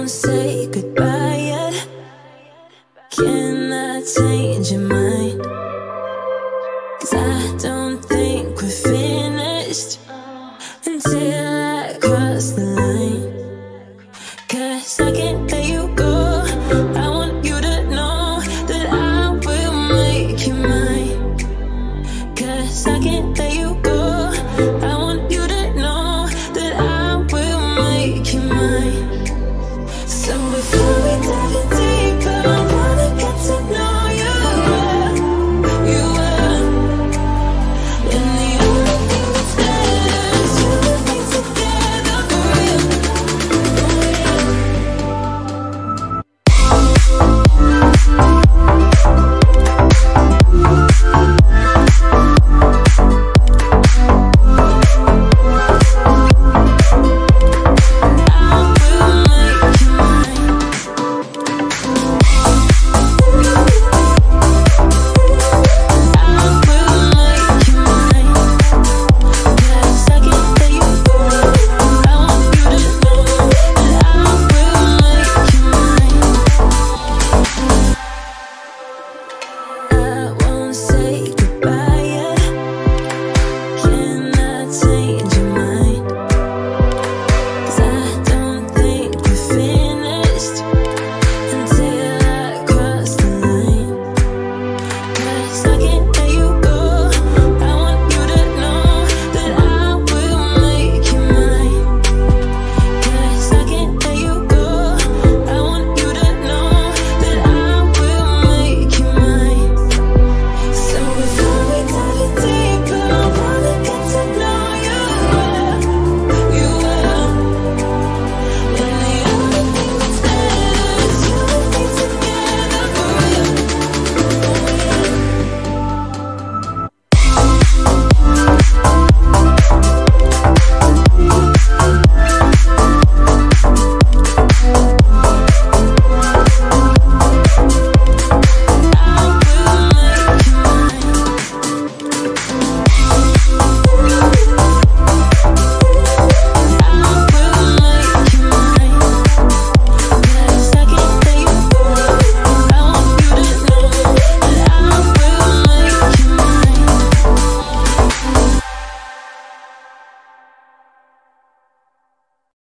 don't say goodbye yet. Can I change your mind?